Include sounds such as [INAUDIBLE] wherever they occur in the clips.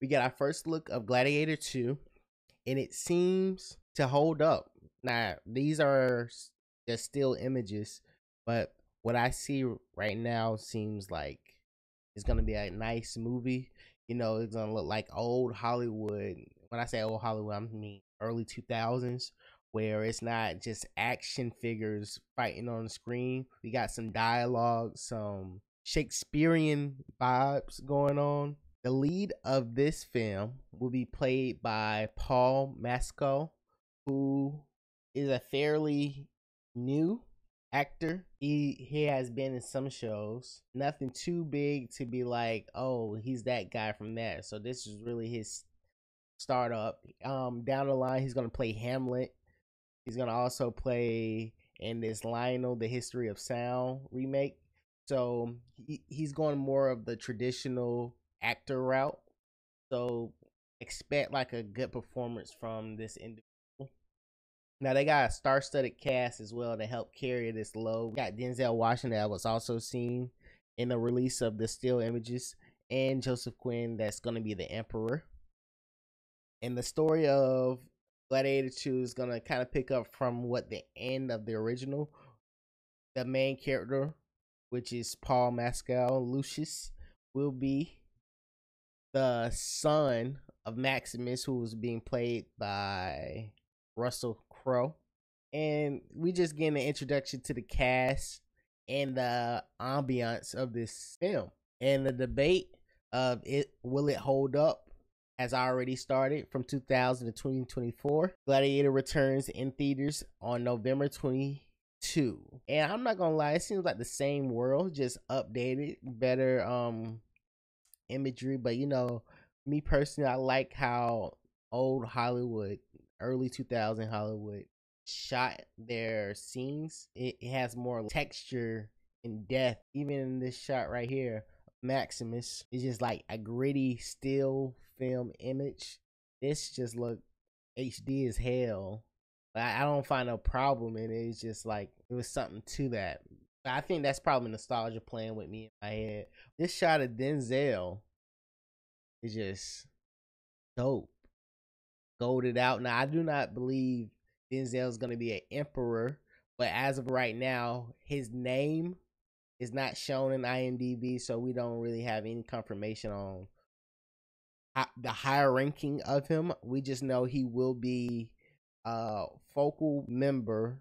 we get our first look of Gladiator 2, and it seems to hold up. Now, these are just still images, but what I see right now seems like it's gonna be a nice movie. You know, it's gonna look like old Hollywood. When I say old Hollywood, I mean early 2000s, where it's not just action figures fighting on the screen. We got some dialogue, some Shakespearean vibes going on. The lead of this film will be played by Paul Mescal, who is a fairly new actor. He he has been in some shows. Nothing too big to be like, oh, he's that guy from that. So this is really his startup. Um, down the line, he's gonna play Hamlet. He's gonna also play in this Lionel: The History of Sound remake. So he, he's going more of the traditional actor route. So expect like a good performance from this individual. Now they got a star-studded cast as well to help carry this load. We got Denzel Washington that was also seen in the release of the still images, and Joseph Quinn that's going to be the Emperor. And the story of Gladiator 2 is going to kind of pick up from what the end of the original. The main character, which is Paul Mescal Lucius, will be the son of Maximus, who was being played by Russell Crowe. And we just get an introduction to the cast and the ambiance of this film. And the debate of it will it hold up has already started from 2000 to 2024. Gladiator returns in theaters on November 22. And I'm not gonna lie, it seems like the same world, just updated, better um imagery. But you know, me personally, I like how old Hollywood, early 2000 Hollywood shot their scenes. It, it has more texture and depth. Even in this shot right here, Maximus is just like a gritty still film image. This just look HD as hell. I, I don't find a problem in it. It's just like it was something to that. I think that's probably nostalgia playing with me in my head. This shot of Denzel is just dope. Golded out. Now I do not believe Denzel is gonna be an emperor, but as of right now, his name is not shown in IMDb, so we don't really have any confirmation on the higher ranking of him. We just know he will be a focal member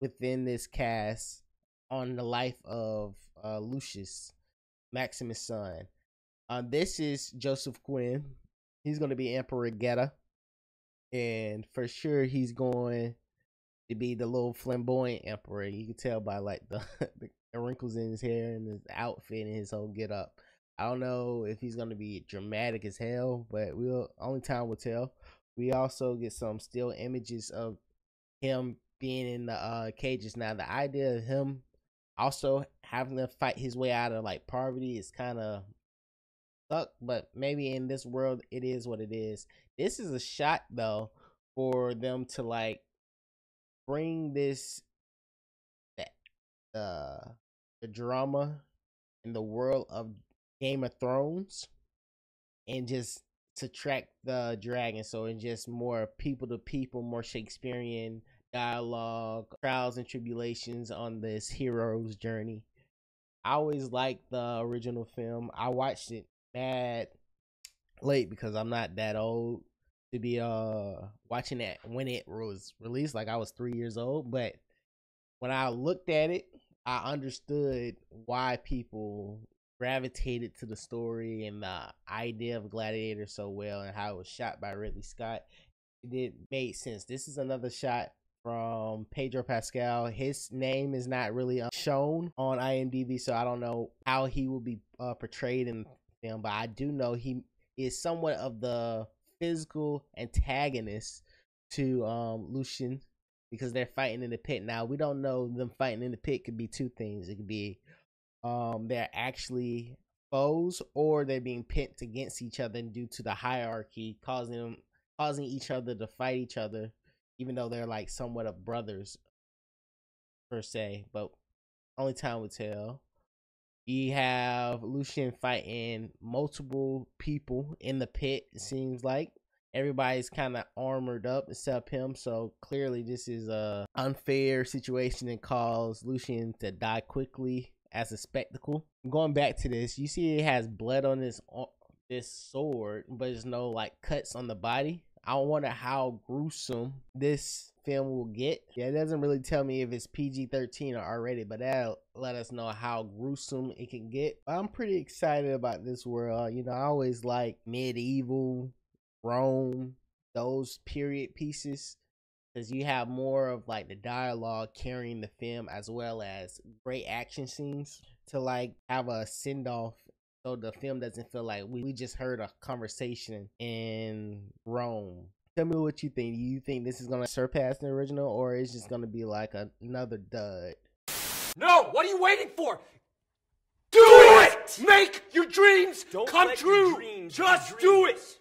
within this cast on the life of uh, Lucius, Maximus' son. Uh, this is Joseph Quinn. He's going to be Emperor Geta. And for sure, he's going to be the little flamboyant emperor. You can tell by like the, [LAUGHS] the wrinkles in his hair and his outfit and his whole get up. I don't know if he's gonna be dramatic as hell, but we'll only time will tell. We also get some still images of him being in the uh, cages. Now, the idea of him also having to fight his way out of like poverty is kind of suck, but maybe in this world it is what it is. This is a shot though for them to like bring this uh the drama in the world of Game of Thrones and just subtract the dragon. So it's just more people to people, more Shakespearean dialogue, trials and tribulations on this hero's journey. I always liked the original film. I watched it mad late because I'm not that old to be uh watching it when it was released. Like I was three years old, but when I looked at it, I understood why people gravitated to the story and the idea of Gladiator so well and how it was shot by Ridley Scott. It did made sense. This is another shot from Pedro Pascal. His name is not really um, shown on IMDb, so I don't know how he will be uh, portrayed in the film. But I do know he is somewhat of the physical antagonist to um, Lucian because they're fighting in the pit. Now we don't know them fighting in the pit could be two things. It could be um they're actually foes or they're being pit against each other due to the hierarchy causing them causing each other to fight each other even though they're like somewhat of brothers per se but only time will tell You have Lucian fighting multiple people in the pit, it seems like. Everybody's kind of armored up except him, so clearly this is a unfair situation and cause Lucian to die quickly as a spectacle. Going back to this, you see it has blood on this uh, this sword, but there's no like cuts on the body. I wonder how gruesome this film will get. Yeah, it doesn't really tell me if it's PG 13 or R-rated, but that'll let us know how gruesome it can get. I'm pretty excited about this world. You know, I always like medieval Rome, those period pieces. Because you have more of like the dialogue carrying the film as well as great action scenes to like have a send off so the film doesn't feel like we, we just heard a conversation in Rome. Tell me what you think. Do you think this is gonna surpass the original, or is just gonna be like a, another dud? No! What are you waiting for? Do, do it! it! Make your dreams Don't come true! Dreams Just dreams. do it!